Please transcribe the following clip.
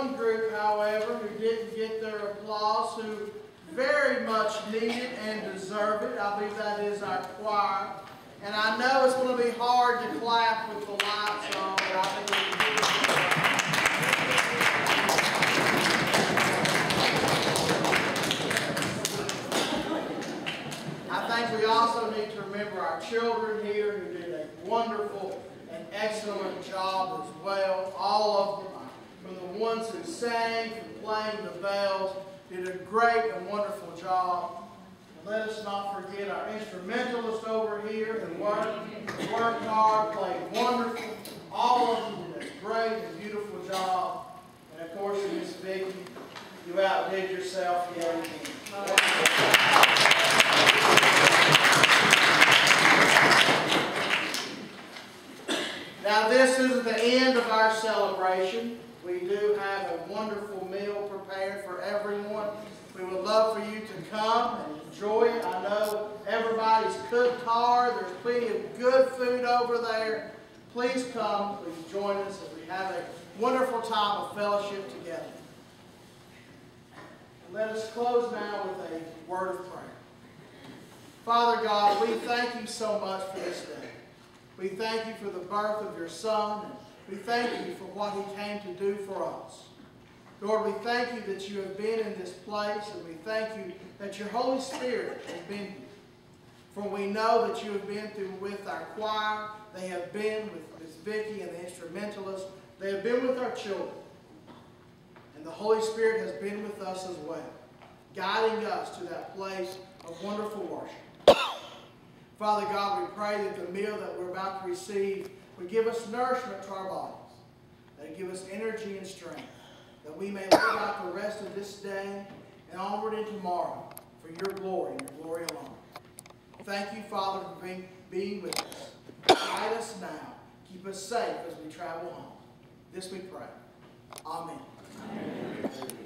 one group, however, who didn't get their applause, who very much need it and deserve it. I believe that is our choir. And I know it's going to be hard to clap with the lights on, but I think we can do it. I think we also need to remember our children here who did a wonderful and excellent job as well. All of them, ones who sang, from playing the bells, did a great and wonderful job. Let us not forget our instrumentalists over here who worked, worked hard, played wonderful. All of them did a great and beautiful job. And of course, Miss Vicki, you outdid yourself yet. Now this isn't the end of our celebration. We do have a wonderful meal prepared for everyone. We would love for you to come and enjoy it. I know everybody's cooked hard. There's plenty of good food over there. Please come. Please join us as we have a wonderful time of fellowship together. And let us close now with a word of prayer. Father God, we thank you so much for this day. We thank you for the birth of your Son. And we thank you for what he came to do for us. Lord, we thank you that you have been in this place, and we thank you that your Holy Spirit has been here. For we know that you have been through with our choir. They have been with Miss Vicki and the instrumentalists. They have been with our children. And the Holy Spirit has been with us as well, guiding us to that place of wonderful worship. Father God, we pray that the meal that we're about to receive would give us nourishment to our bodies, that give us energy and strength, that we may live out the rest of this day and onward into tomorrow for your glory and your glory alone. Thank you, Father, for being, being with us. Guide us now. Keep us safe as we travel home. This we pray. Amen. Amen.